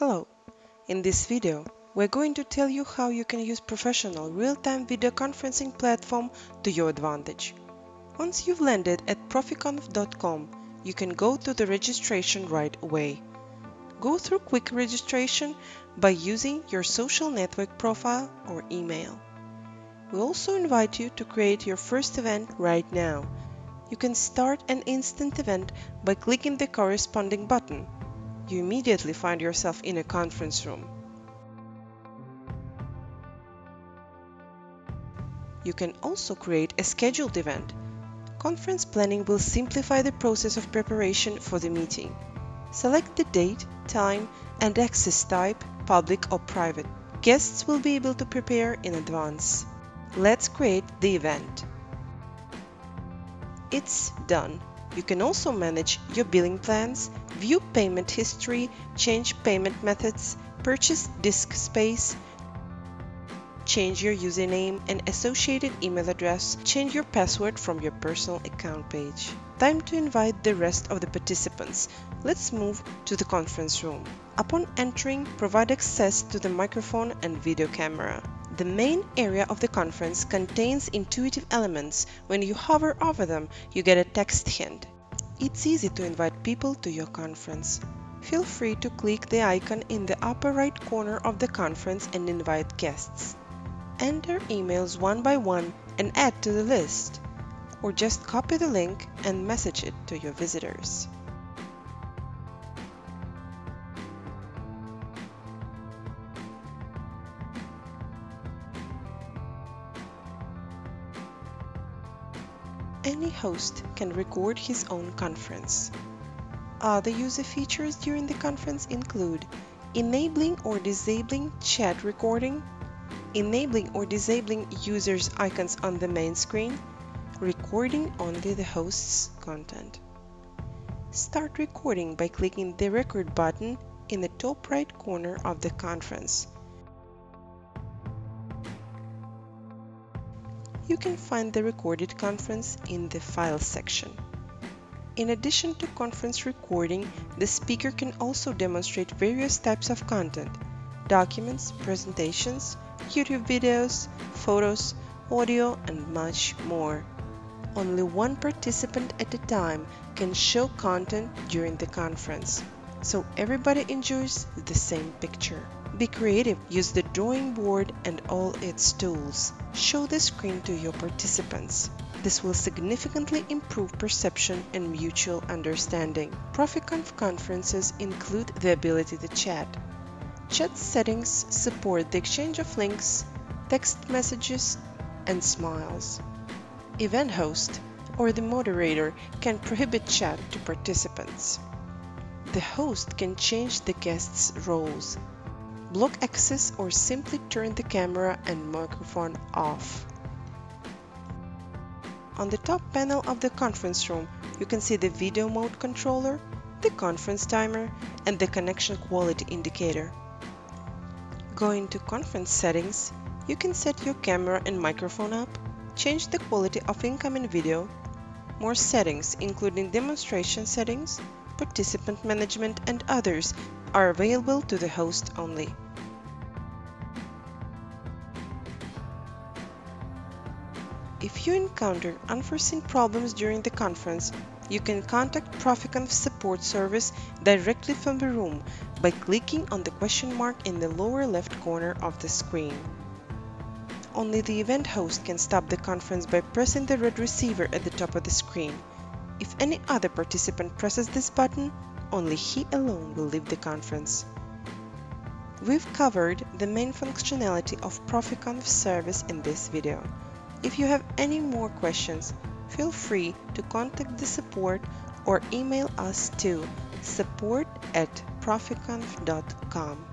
Hello! In this video, we're going to tell you how you can use professional real-time video conferencing platform to your advantage. Once you've landed at proficonf.com, you can go to the registration right away. Go through quick registration by using your social network profile or email. We also invite you to create your first event right now. You can start an instant event by clicking the corresponding button you immediately find yourself in a conference room. You can also create a scheduled event. Conference planning will simplify the process of preparation for the meeting. Select the date, time, and access type, public or private. Guests will be able to prepare in advance. Let's create the event. It's done. You can also manage your billing plans, view payment history, change payment methods, purchase disk space, change your username and associated email address, change your password from your personal account page. Time to invite the rest of the participants. Let's move to the conference room. Upon entering, provide access to the microphone and video camera. The main area of the conference contains intuitive elements. When you hover over them, you get a text hint. It's easy to invite people to your conference. Feel free to click the icon in the upper right corner of the conference and invite guests. Enter emails one by one and add to the list, or just copy the link and message it to your visitors. Any host can record his own conference. Other user features during the conference include enabling or disabling chat recording, enabling or disabling users' icons on the main screen, recording only the host's content. Start recording by clicking the record button in the top right corner of the conference. You can find the recorded conference in the Files section. In addition to conference recording, the speaker can also demonstrate various types of content documents, presentations, YouTube videos, photos, audio, and much more. Only one participant at a time can show content during the conference, so everybody enjoys the same picture. Be creative, use the drawing board and all its tools. Show the screen to your participants. This will significantly improve perception and mutual understanding. ProfiConf conferences include the ability to chat. Chat settings support the exchange of links, text messages, and smiles. Event host or the moderator can prohibit chat to participants. The host can change the guests' roles block access or simply turn the camera and microphone off. On the top panel of the conference room, you can see the video mode controller, the conference timer, and the connection quality indicator. Going to conference settings, you can set your camera and microphone up, change the quality of incoming video, more settings including demonstration settings, participant management and others are available to the host only. If you encounter unforeseen problems during the conference, you can contact ProfiConf support service directly from the room by clicking on the question mark in the lower left corner of the screen. Only the event host can stop the conference by pressing the red receiver at the top of the screen. If any other participant presses this button, only he alone will leave the conference. We've covered the main functionality of ProfiConf service in this video. If you have any more questions, feel free to contact the support or email us to support at proficonf.com.